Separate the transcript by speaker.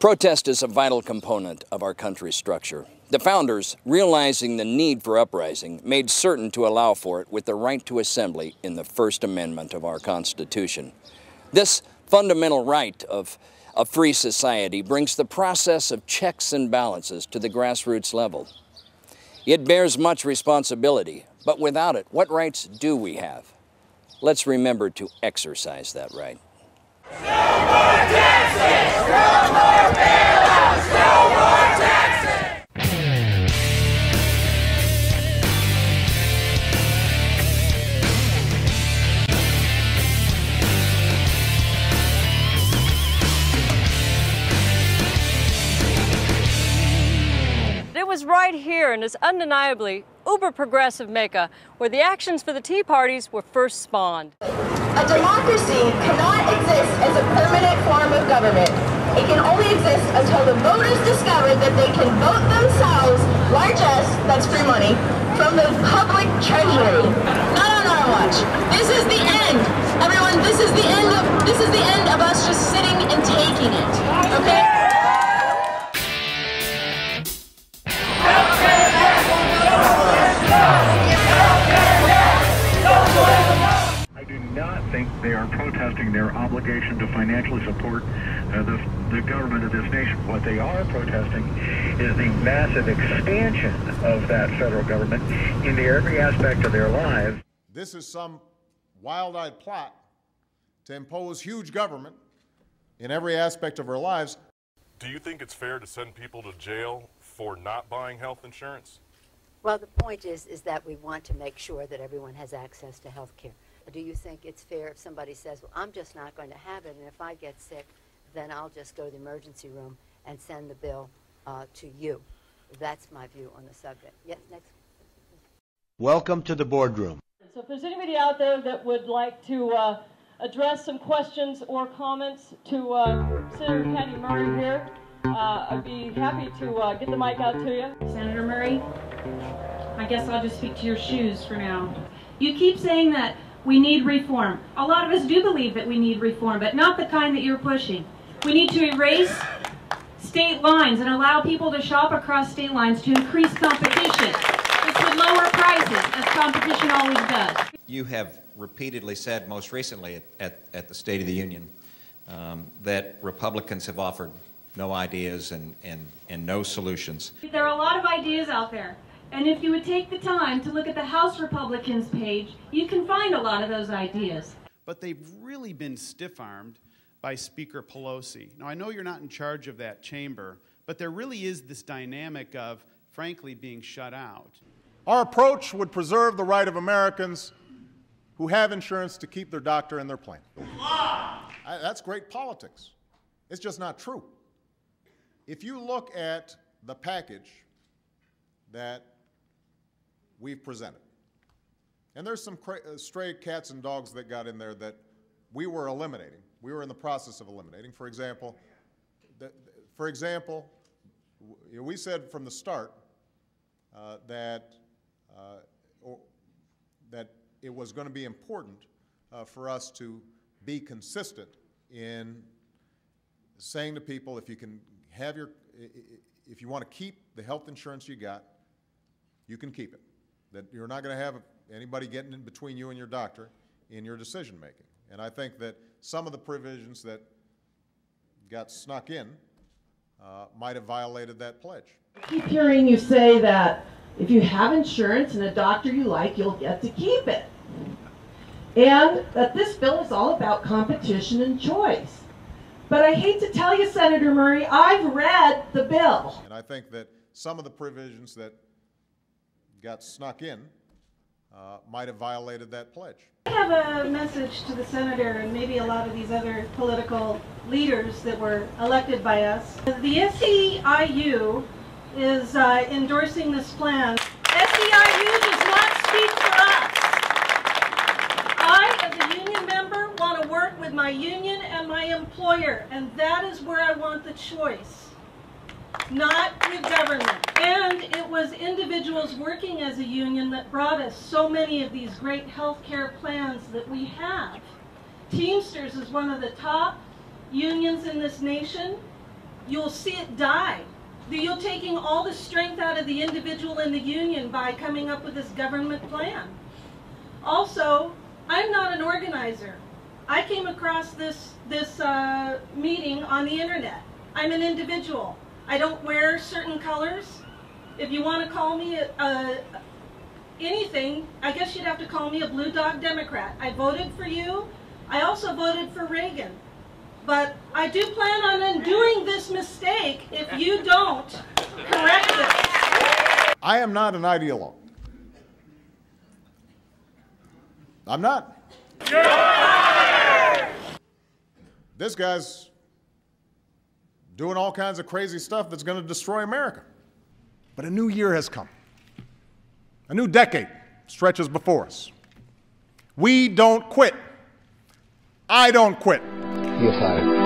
Speaker 1: Protest is a vital component of our country's structure. The founders, realizing the need for uprising, made certain to allow for it with the right to assembly in the First Amendment of our Constitution. This fundamental right of a free society brings the process of checks and balances to the grassroots level. It bears much responsibility, but without it, what rights do we have? Let's remember to exercise that right.
Speaker 2: Was right here in this undeniably uber progressive Mecca where the actions for the Tea Parties were first spawned.
Speaker 3: A democracy cannot exist as a permanent form of government. It can only exist until the voters discover that they can vote themselves, largesse, that's free money, from the public treasury. Not on our watch. This is the end. Everyone, this
Speaker 4: think they are protesting their obligation to financially support uh, the, the government of this nation. What they are protesting is the massive expansion of that federal government into every aspect of their lives.
Speaker 5: This is some wild-eyed plot to impose huge government in every aspect of our lives.
Speaker 6: Do you think it's fair to send people to jail for not buying health insurance?
Speaker 7: Well, the point is, is that we want to make sure that everyone has access to health care. Do you think it's fair if somebody says, well, I'm just not going to have it, and if I get sick, then I'll just go to the emergency room and send the bill uh, to you? That's my view on the subject. Yes, next.
Speaker 8: Welcome to the boardroom.
Speaker 2: So if there's anybody out there that would like to uh, address some questions or comments to uh, Senator Patty Murray here, uh, I'd be happy to uh, get the mic out to you.
Speaker 9: Senator Murray, I guess I'll just speak to your shoes for now. You keep saying that we need reform. A lot of us do believe that we need reform, but not the kind that you're pushing. We need to erase state lines and allow people to shop across state lines to increase competition. This would lower prices, as competition always does.
Speaker 10: You have repeatedly said, most recently at, at, at the State of the Union, um, that Republicans have offered no ideas and, and, and no solutions.
Speaker 9: There are a lot of ideas out there. And if you would take the time to look at the House Republicans page, you can find a lot of those ideas.
Speaker 11: But they've really been stiff armed by Speaker Pelosi. Now, I know you're not in charge of that chamber, but there really is this dynamic of, frankly, being shut out.
Speaker 5: Our approach would preserve the right of Americans who have insurance to keep their doctor and their plan. That's great politics. It's just not true. If you look at the package that we've presented. And there's some uh, stray cats and dogs that got in there that we were eliminating. We were in the process of eliminating. For example, the, for example, we said from the start uh, that uh, or, that it was going to be important uh, for us to be consistent in saying to people, if you can have your, if you want to keep the health insurance you got, you can keep it that you're not going to have anybody getting in between you and your doctor in your decision making. And I think that some of the provisions that got snuck in uh, might have violated that pledge.
Speaker 12: I keep hearing you say that if you have insurance and a doctor you like, you'll get to keep it. And that this bill is all about competition and choice. But I hate to tell you, Senator Murray, I've read the bill.
Speaker 5: And I think that some of the provisions that got snuck in uh, might have violated that pledge.
Speaker 9: I have a message to the senator and maybe a lot of these other political leaders that were elected by us. The SEIU is uh, endorsing this plan. SEIU does not speak for us. I, as a union member, want to work with my union and my employer, and that is where I want the choice not with government. And it was individuals working as a union that brought us so many of these great health care plans that we have. Teamsters is one of the top unions in this nation. you'll see it die. You're taking all the strength out of the individual and the union by coming up with this government plan. Also, I'm not an organizer. I came across this, this uh, meeting on the internet. I'm an individual. I don't wear certain colors. If you want to call me a, a, anything, I guess you'd have to call me a blue dog Democrat. I voted for you. I also voted for Reagan. But I do plan on undoing this mistake if you don't correct it.
Speaker 5: I am not an ideologue. I'm not. This guy's doing all kinds of crazy stuff that's going to destroy America. But a new year has come. A new decade stretches before us. We don't quit. I don't quit.
Speaker 8: You're fired.